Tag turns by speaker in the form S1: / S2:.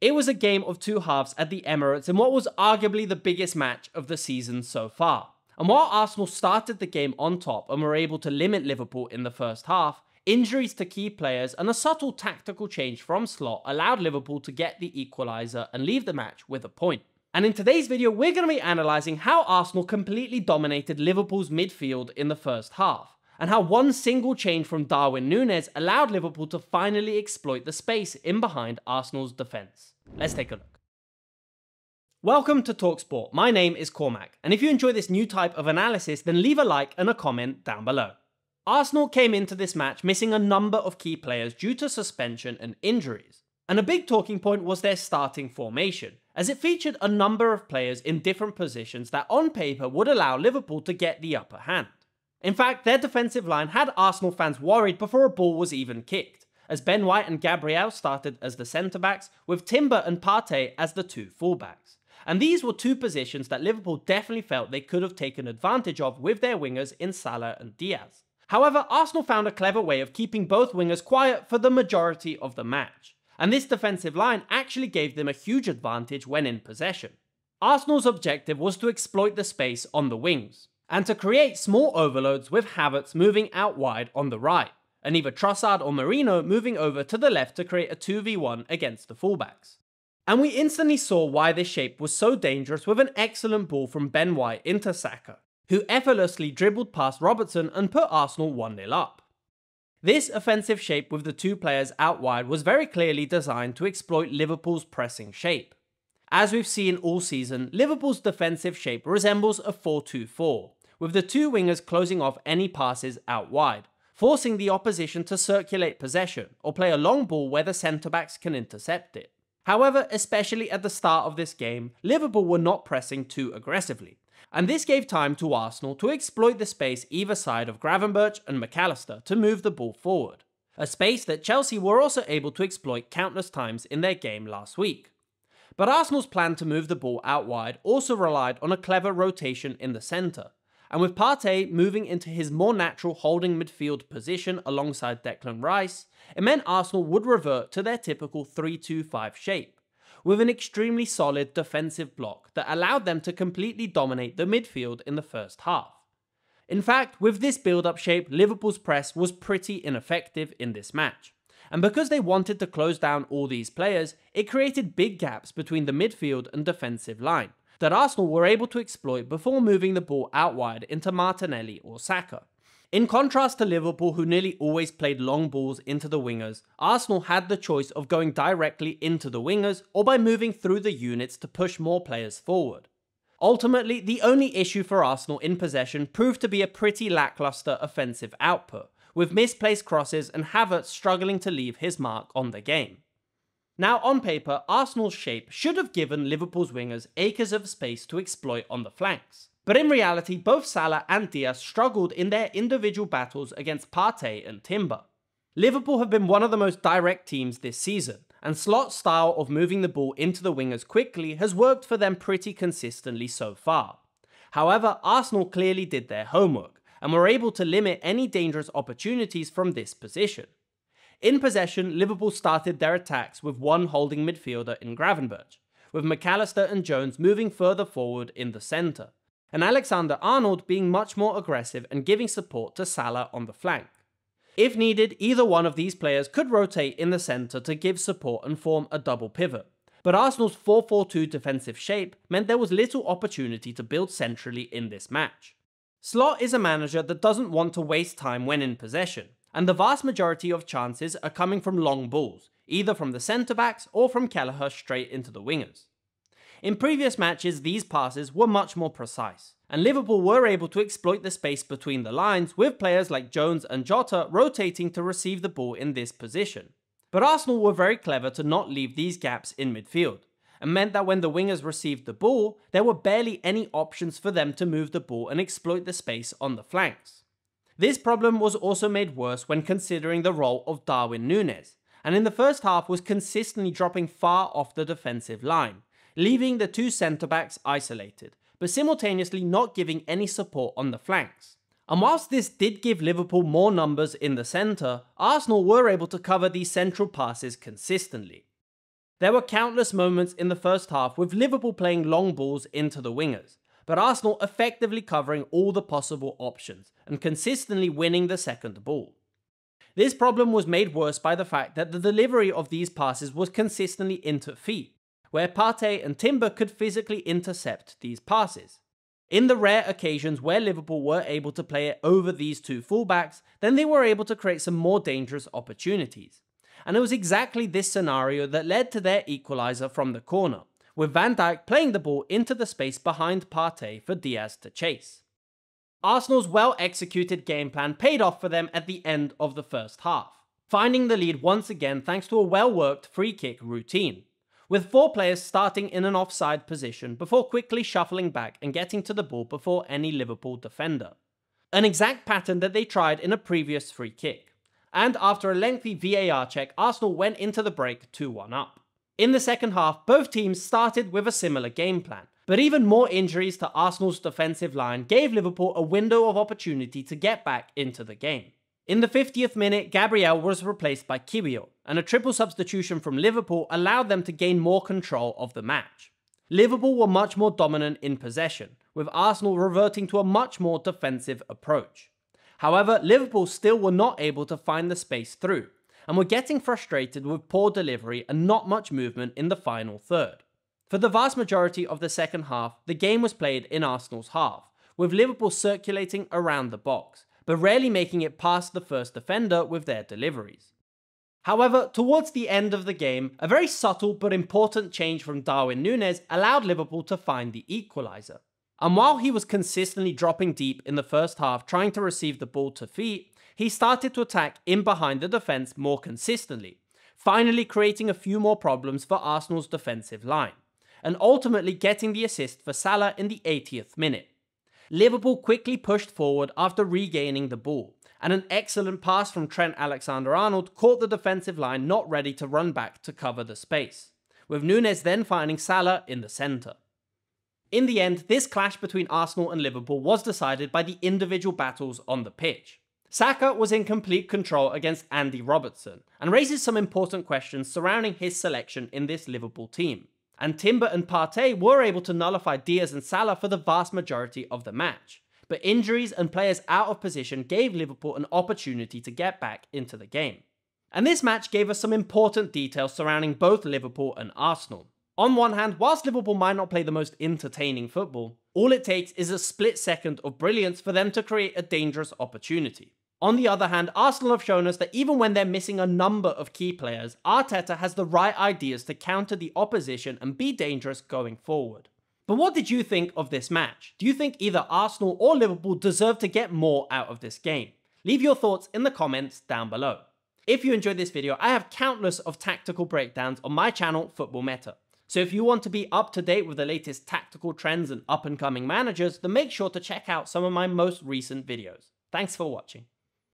S1: It was a game of two halves at the Emirates in what was arguably the biggest match of the season so far. And while Arsenal started the game on top and were able to limit Liverpool in the first half, injuries to key players and a subtle tactical change from Slot allowed Liverpool to get the equaliser and leave the match with a point. And in today's video, we're going to be analysing how Arsenal completely dominated Liverpool's midfield in the first half, and how one single change from Darwin Núñez allowed Liverpool to finally exploit the space in behind Arsenal's defence. Let's take a look. Welcome to TalkSport. My name is Cormac, and if you enjoy this new type of analysis, then leave a like and a comment down below. Arsenal came into this match missing a number of key players due to suspension and injuries. And a big talking point was their starting formation, as it featured a number of players in different positions that on paper would allow Liverpool to get the upper hand. In fact, their defensive line had Arsenal fans worried before a ball was even kicked, as Ben White and Gabriel started as the centre backs, with Timber and Partey as the two fullbacks. And these were two positions that Liverpool definitely felt they could have taken advantage of with their wingers in Salah and Diaz. However, Arsenal found a clever way of keeping both wingers quiet for the majority of the match, and this defensive line actually gave them a huge advantage when in possession. Arsenal's objective was to exploit the space on the wings, and to create small overloads with Havertz moving out wide on the right, and either Trossard or Merino moving over to the left to create a 2v1 against the fullbacks. And we instantly saw why this shape was so dangerous with an excellent ball from Ben White into Saka, who effortlessly dribbled past Robertson and put Arsenal 1 0 up. This offensive shape with the two players out wide was very clearly designed to exploit Liverpool's pressing shape. As we've seen all season, Liverpool's defensive shape resembles a 4 2 4, with the two wingers closing off any passes out wide, forcing the opposition to circulate possession or play a long ball where the centre backs can intercept it. However, especially at the start of this game, Liverpool were not pressing too aggressively, and this gave time to Arsenal to exploit the space either side of Gravenberch and Mac Allister to move the ball forward, a space that Chelsea were also able to exploit countless times in their game last week. But Arsenal's plan to move the ball out wide also relied on a clever rotation in the centre, and with Partey moving into his more natural holding midfield position alongside Declan Rice, it meant Arsenal would revert to their typical 3-2-5 shape, with an extremely solid defensive block that allowed them to completely dominate the midfield in the first half. In fact, with this build-up shape, Liverpool's press was pretty ineffective in this match. And because they wanted to close down all these players, it created big gaps between the midfield and defensive line that Arsenal were able to exploit before moving the ball out wide into Martinelli or Saka. In contrast to Liverpool, who nearly always played long balls into the wingers, Arsenal had the choice of going directly into the wingers or by moving through the units to push more players forward. Ultimately, the only issue for Arsenal in possession proved to be a pretty lackluster offensive output, with misplaced crosses and Havertz struggling to leave his mark on the game. Now, on paper, Arsenal's shape should have given Liverpool's wingers acres of space to exploit on the flanks. But in reality, both Salah and Diaz struggled in their individual battles against Partey and Timber. Liverpool have been one of the most direct teams this season, and Slot's style of moving the ball into the wingers quickly has worked for them pretty consistently so far. However, Arsenal clearly did their homework, and were able to limit any dangerous opportunities from this position. In possession, Liverpool started their attacks with one holding midfielder in Gravenberch, with Mac Allister and Jones moving further forward in the centre, and Alexander Arnold being much more aggressive and giving support to Salah on the flank. If needed, either one of these players could rotate in the centre to give support and form a double pivot. But Arsenal's 4-4-2 defensive shape meant there was little opportunity to build centrally in this match. Slot is a manager that doesn't want to waste time when in possession, and the vast majority of chances are coming from long balls, either from the centre backs or from Kelleher straight into the wingers. In previous matches, these passes were much more precise, and Liverpool were able to exploit the space between the lines with players like Jones and Jota rotating to receive the ball in this position. But Arsenal were very clever to not leave these gaps in midfield, and meant that when the wingers received the ball, there were barely any options for them to move the ball and exploit the space on the flanks. This problem was also made worse when considering the role of Darwin Núñez, and in the first half was consistently dropping far off the defensive line, leaving the two centre backs isolated, but simultaneously not giving any support on the flanks. And whilst this did give Liverpool more numbers in the centre, Arsenal were able to cover these central passes consistently. There were countless moments in the first half with Liverpool playing long balls into the wingers, but Arsenal effectively covering all the possible options and consistently winning the second ball. This problem was made worse by the fact that the delivery of these passes was consistently into feet, where Partey and Timber could physically intercept these passes. In the rare occasions where Liverpool were able to play it over these two fullbacks, then they were able to create some more dangerous opportunities. And it was exactly this scenario that led to their equaliser from the corner, with Van Dijk playing the ball into the space behind Partey for Diaz to chase. Arsenal's well executed game plan paid off for them at the end of the first half, finding the lead once again thanks to a well worked free kick routine with four players starting in an offside position before quickly shuffling back and getting to the ball before any Liverpool defender. An exact pattern that they tried in a previous free kick. And after a lengthy VAR check, Arsenal went into the break 2 1 up. In the second half, both teams started with a similar game plan, but even more injuries to Arsenal's defensive line gave Liverpool a window of opportunity to get back into the game. In the 50th minute, Gabriel was replaced by Kiwior, and a triple substitution from Liverpool allowed them to gain more control of the match. Liverpool were much more dominant in possession, with Arsenal reverting to a much more defensive approach. However, Liverpool still were not able to find the space through, and were getting frustrated with poor delivery and not much movement in the final third. For the vast majority of the second half, the game was played in Arsenal's half, with Liverpool circulating around the box, but rarely making it past the first defender with their deliveries. However, towards the end of the game, a very subtle but important change from Darwin Núñez allowed Liverpool to find the equaliser. And while he was consistently dropping deep in the first half trying to receive the ball to feet, he started to attack in behind the defence more consistently, finally creating a few more problems for Arsenal's defensive line, and ultimately getting the assist for Salah in the 80th minute. Liverpool quickly pushed forward after regaining the ball, and an excellent pass from Trent Alexander Arnold caught the defensive line not ready to run back to cover the space, with Núñez then finding Salah in the centre. In the end, this clash between Arsenal and Liverpool was decided by the individual battles on the pitch. Saka was in complete control against Andy Robertson and raises some important questions surrounding his selection in this Liverpool team and Timber and Partey were able to nullify Diaz and Salah for the vast majority of the match. But injuries and players out of position gave Liverpool an opportunity to get back into the game. And this match gave us some important details surrounding both Liverpool and Arsenal. On one hand, whilst Liverpool might not play the most entertaining football, all it takes is a split second of brilliance for them to create a dangerous opportunity. On the other hand, Arsenal have shown us that even when they're missing a number of key players, Arteta has the right ideas to counter the opposition and be dangerous going forward. But what did you think of this match? Do you think either Arsenal or Liverpool deserve to get more out of this game? Leave your thoughts in the comments down below. If you enjoyed this video, I have countless of tactical breakdowns on my channel, Football Meta. So if you want to be up to date with the latest tactical trends and up and coming managers, then make sure to check out some of my most recent videos. Thanks for watching.